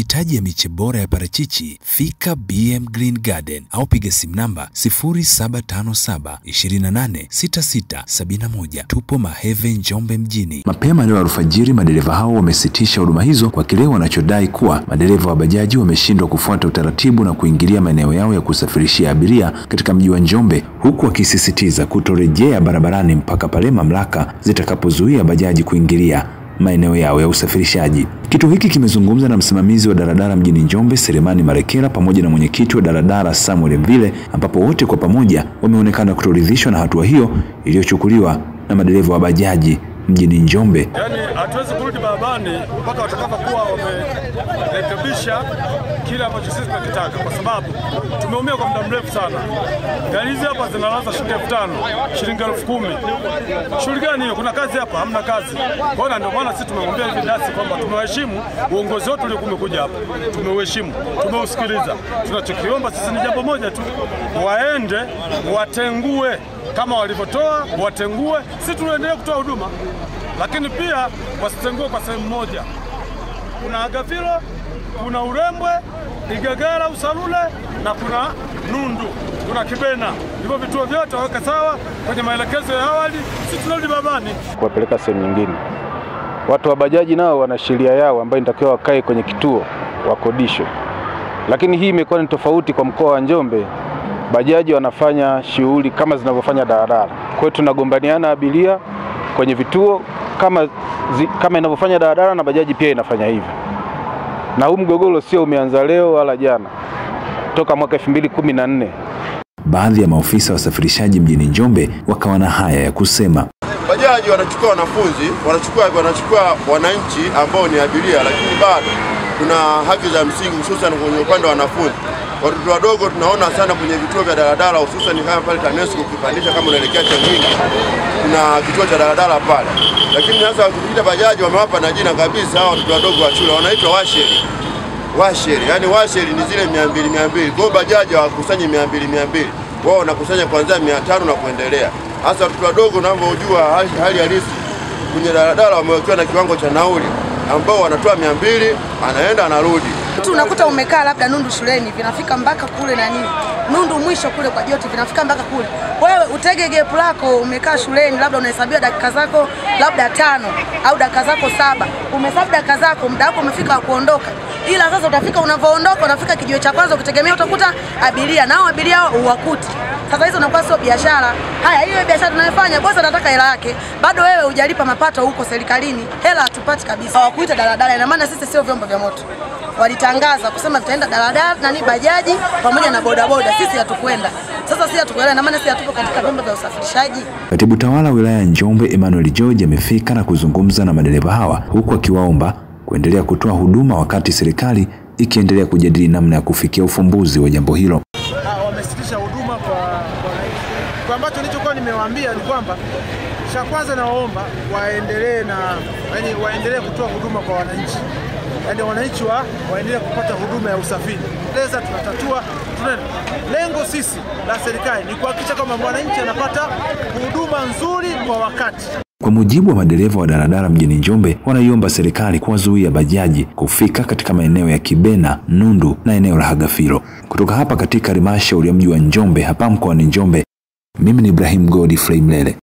mahitaji ya miche bora ya parachichi, fika BM Green Garden au piga simu namba 0757 28 66 71. Tupo Maheve, Njombe mjini. Mapema leo alfajiri, madereva hao wamesitisha huduma hizo kwa kile wanachodai kuwa madereva wa bajaji wameshindwa kufuata utaratibu na kuingilia maeneo yao ya kusafirishia abiria katika mji wa Njombe, huku wakisisitiza kutorejea barabarani mpaka pale mamlaka zitakapozuia bajaji kuingilia maeneo yao ya usafirishaji. Kituo hiki kimezungumza na msimamizi wa daladala mjini Njombe Selemani Marekera pamoja na mwenyekiti wa daladala Samuel Mvile, ambapo wote kwa pamoja wameonekana kutoridhishwa na hatua hiyo iliyochukuliwa na madereva wa bajaji mjini Njombe. Yaani hatuwezi kurudi barabarani mpaka watakapokuwa wamerekebisha kile ambacho sisi tunakitaka, kwa sababu tumeumia kwa muda mrefu sana. Gari hizi hapa zinalaza shilingi elfu tano shilingi elfu kumi Shughuli gani hiyo? Kuna kazi hapa? Hamna kazi. Kwa hiyo ndio maana sisi tumemwambia hivi dasi kwamba tumewaheshimu uongozi wote uliokuwa umekuja hapa, tumeuheshimu, tumeusikiliza. Tunachokiomba sisi ni jambo moja tu, waende watengue kama walivyotoa, watengue, si tunaendelea kutoa huduma, lakini pia wasitengue kwa sehemu moja. Kuna Agavilo, kuna Urembwe, Igagala, Usalule na kuna Nundu, kuna Kibena. Hivyo vituo vyote waweke sawa kwenye maelekezo ya awali, si tunarudi babani kuwapeleka sehemu nyingine. Watu wa bajaji nao wana sheria yao ambayo inatakiwa wakae kwenye kituo wakodishwe, lakini hii imekuwa ni tofauti kwa mkoa wa Njombe. Bajaji wanafanya shughuli kama zinavyofanya daladala, kwa hiyo tunagombaniana abiria kwenye vituo kama, zi, kama inavyofanya daladala na bajaji pia inafanya hivyo, na huu mgogoro sio umeanza leo wala jana, toka mwaka 2014 Baadhi ya maofisa wa usafirishaji mjini Njombe wakawa na haya ya kusema. Bajaji wanachukua wanafunzi, wanachukua wanachukua wananchi ambao ni abiria, lakini bado kuna haki za msingi, hususan kwenye upande wa wanafunzi. Watoto wadogo tunaona sana kwenye vituo vya daladala, hususan kama pale TANESCO ukipandisha kama unaelekea Changingi, kuna kituo cha daladala pale, lakini sasa wakipita bajaji wamewapa na jina kabisa hao watoto wadogo wa shule. Wanaitwa washeri. Washeri, yani washeri ni zile mia mbili mia mbili. Kwa bajaji hawakusanyi mia mbili mia mbili, wao wanakusanya kuanzia mia tano na kuendelea. Hasa watoto wadogo unavyojua hali halisi kwenye daladala wamewekewa na kiwango cha nauli. Ambao wanatoa mia mbili anaenda anarudi. Tu unakuta umekaa labda Nundu shuleni vinafika mpaka kule nani Nundu mwisho kule kwa Joti vinafika mpaka kule. Wewe utege gepu lako, umekaa shuleni, labda unahesabiwa dakika zako labda tano au dakika zako saba, umehesabu dakika zako, muda wako umefika wa kuondoka, ila sasa utafika, unavyoondoka unafika kijiwe cha kwanza, ukitegemea utakuta abiria. Nao abiria uwakuti sasa hizo unakuwa sio biashara. Haya, hiyo biashara tunayofanya, bosi anataka hela yake, bado wewe hujalipa mapato huko serikalini, hela hatupati kabisa. Hawakuita daladala, ina maana sisi sio vyombo vya moto. Walitangaza kusema vitaenda daladala nani bajaji pamoja na bodaboda, sisi hatukwenda. Sasa sisi hatukwenda, na maana sisi hatupo katika vyombo vya usafirishaji. Katibu tawala wilaya ya Njombe Emmanuel George amefika na kuzungumza na madereva hawa huku akiwaomba kuendelea kutoa huduma wakati serikali ikiendelea kujadili namna ya kufikia ufumbuzi wa jambo hilo. Ah, wamesitisha huduma kwa kwa wananchi. Kwa ambacho nilichokuwa nimewaambia ni kwamba cha kwanza nawaomba waendelee na yani, waendelee kutoa huduma kwa wananchi, yaani wananchi wa, waendelee kupata huduma ya usafiri. Leza tunatatua tunaenda. lengo sisi la serikali ni kuhakikisha kwamba mwananchi anapata huduma nzuri kwa wakati. Kwa mujibu wa madereva wa daladala mjini Njombe, wanaiomba serikali kuwazuia bajaji kufika katika maeneo ya Kibena, Nundu na eneo la Hagafilo. Kutoka hapa katika halmashauri ya mji wa Njombe hapa mkoani Njombe, mimi ni Ibrahim Godfrey Mlele.